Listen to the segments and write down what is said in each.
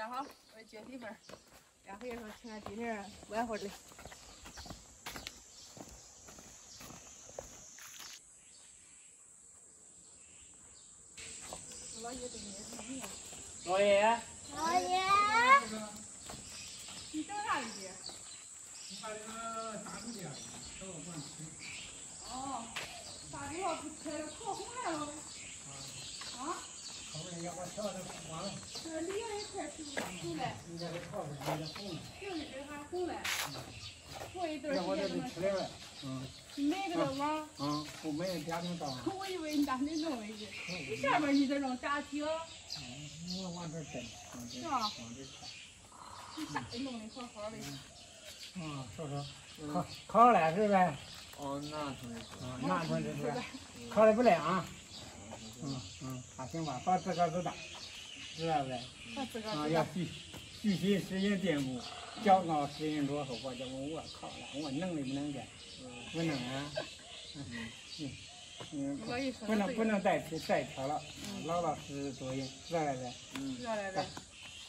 家好，我是姐媳妇儿。两回说请俺弟妹儿玩会儿嘞。老爷？老爷，老爷，你整啥的姐？哦，大猪要不吃，烤红了喽。啊？这里也快熟熟了，就是这还红了。过一段时间就能吃。嗯你买这个网，嗯，我们也家庭到，我以为你打算弄回去，你下面你这种炸皮，我往这整，往这是吧？往这炒。你啥也弄的好好的。啊，说说，烤烤了是呗？哦，那同志啊，那同志是，烤的不赖啊。嗯嗯，还行吧，把自个儿子打，知道呗？啊。要细细心实行进步，骄傲实行落后，我就我我靠了，我能力不能干，不能啊。嗯嗯不能不，能再吃再挑了，老老实实做人，知道了呗？嗯，知道了呗。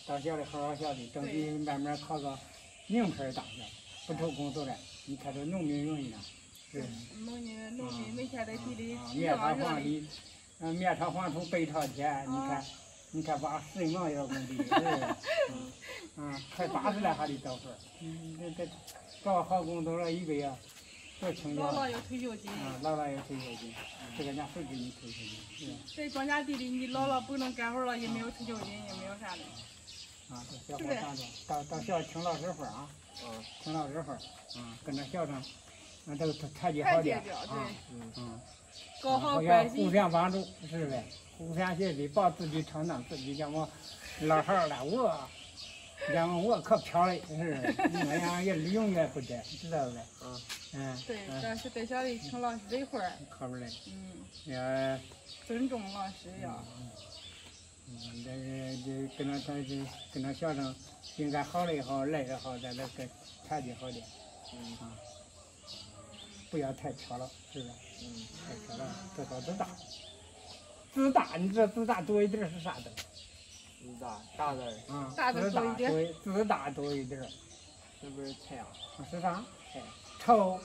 到校里好好学的，争取慢慢考个名牌大学，不愁工作了。你看这农民容易呢，是农民农民每天在地里面朝黄里，嗯，面朝黄土背朝天，你看，你看把十毛要工地，对？嗯，嗯，快八十了还得到份儿，嗯，这这找好工作了，一个月多轻松啊！姥姥有退休金。姥姥有退休金，这个家谁给你退休金？在庄稼地里，你姥姥不能干活了，也没有退休金，也没有啥的。啊，这小伙上着，到到学校听老师话啊。嗯，听老师话，嗯，跟着校长，嗯，都都团结好点啊，对，嗯，搞好互关系。相互相帮助，是呗？互相学习，把自己成长，自己叫我老好儿了，我，叫我我可漂亮，是，我呀也利用也不得，知道呗？嗯，嗯，对，嗯，但是在家里听老师这会儿，可不嘞，嗯，要，尊重老师要。嗯，这是这跟着他这跟着学生，应该好了也好，来也好，咱这跟团结好点，嗯。啊，不要太挑了，是不是？嗯，太漂亮了，这叫自大。自大，你这自大多一点儿是啥的？自大大字儿啊，大的自大多一点自大多一点儿，是不是太阳？啊是啥？哎，臭。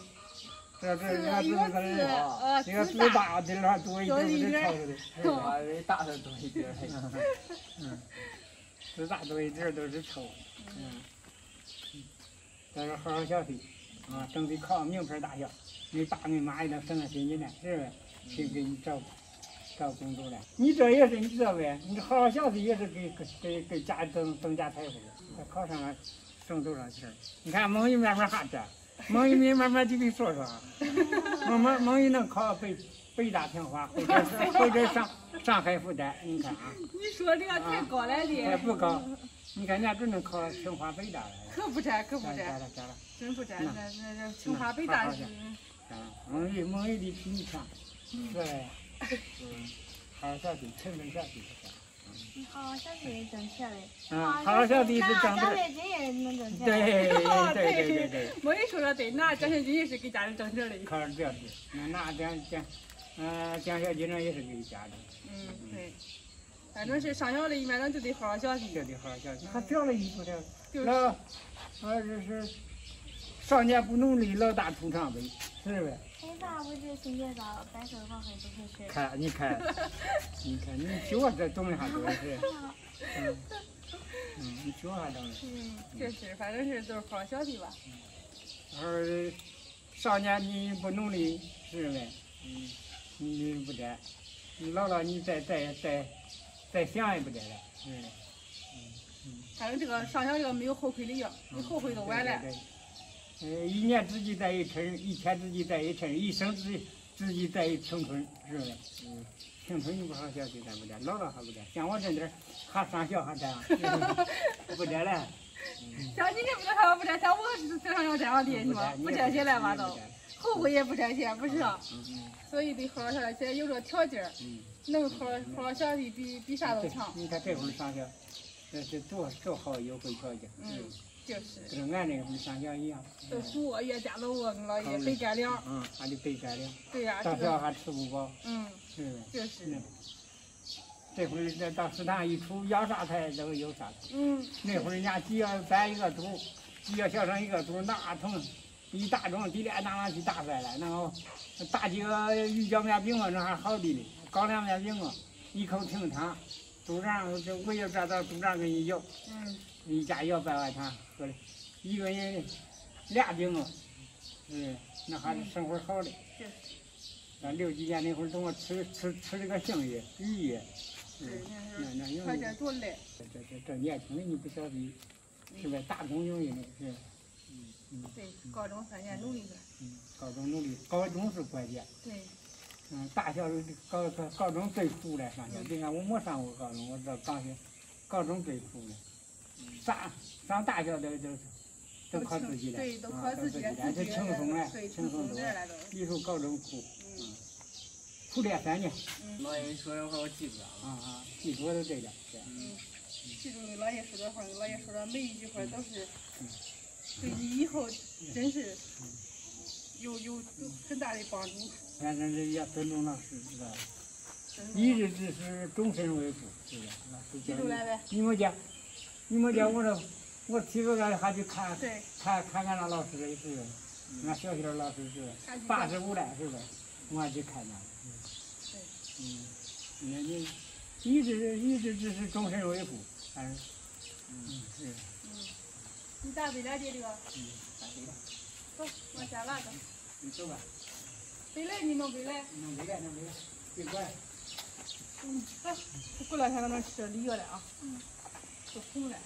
这这自人家自个字，个儿，呃，这个自大。自大的儿多一点儿，不是臭的，我？以为大多一点儿。嗯，自大多一点儿都是臭。嗯，嗯，咱说好好学习，啊，争取考名牌大学，你爸你妈也能省点心去呢，是呗？去给你找找工作了。你这也是你知道呗？你好好学习也是给给给家增增加财富。再考上了，挣多少钱？你看蒙一慢慢哈这，蒙语你慢慢就给说说啊。蒙蒙蒙语能考北北大清华，或者或者上上海复旦，你看啊，你说这个太高了也的，不高。你看人家只能考清华北大了。可不沾，可不沾，了加了。真不沾。那那那那清华北大是，啊，蒙语蒙语的比你强，是呗？嗯，好好学习，认真学习。好好学习挣钱嘞，啊，好好学习是挣奖钱。学金也能挣钱。对对对对对，我跟你说的对，拿奖学金也是给家人挣钱的。考上这是，那那奖奖，呃，奖学金那也是给家的，嗯，对。反正是上小的，一般咱就得好好学习就。得好好学习。还表了一步了，就是老，啊这是，少年不努力，老大徒伤悲，是呗？黑发不知心节早，白头发会不会迟。看，你看，你看，你比我这懂的还多是，嗯，嗯，你比我还懂的。嗯，确实，反正是都是好好学习吧。而少年你不努力是呗？嗯，你不得，你老了你再再再再想也不得了，是呗？反正这个上小这个没有后悔的药，你后悔都晚了。对对对呃，一年之计在于春，一天之计在于晨，一生之之计在于青春，是呗？嗯，青春你不好学就咱不得，老了还不得，像我这点儿还上学还这样，不得了。像你这不得上不摘，像我是上小这样的，你说？不沾些乱八糟，后悔也不沾些，不是啊？嗯所以得好好学习。现在有这条件。能好好好学习，比比啥都强。你看这会儿上学，这这多多好优惠条件，嗯，就是。跟俺那会儿上学一样。都扶我越家都我跟老爷背干粮。嗯，还得背干粮，对呀、到这个，学还吃不饱，嗯，是？就是。这会儿这到食堂一出，要啥菜都有啥菜。嗯，那会儿人家鸡要摆一个肚，几个学生一个肚，那成一大盅，滴来拿去打出来了。然后打几个鱼饺面饼啊，那还好的嘞。高粱面饼啊，一口清汤，肚上就围着这到肚上给你舀，嗯，一家舀百碗汤喝的，一个人俩饼啊，嗯，那还是生活好的。是咱六几年那会儿，等我吃吃吃这个杏叶、鱼叶，嗯是，那那有那是快点多来。这这这这年轻人你不晓得，是不是打工容易的是？对，高中三年努力的。嗯，高中努力，高中是关键。对，嗯，大学高高高中最苦了，上学。你看我没上过高中，我知道刚学，高中最苦了。上上大学都都都靠自己了，对，都啊靠自己了，这轻松了，对，轻松多了。轻松点了都。比如高中苦，嗯苦练三年，老爷说的话我记住了啊啊，记住都对了。对嗯，记住你姥爷说的话，你姥爷说的每一句话都是对你以后真是有有有很大的帮助。反正这要尊重老师，知道吧？一日之师，终身为父，是吧？老师记住了呗。你没讲，你没讲，我说我提出来还去看对，看看看那老师的是，俺小学老师是八十五了，是不是？我还去看他。对嗯，那你一日一日之师，终身为父，还是嗯是。你打回来的这个，嗯。走，往下拉走。你走吧，回来你弄回来。弄回来，弄回来，别管。嗯，好，过两天咱们吃梨了啊。嗯。都红了。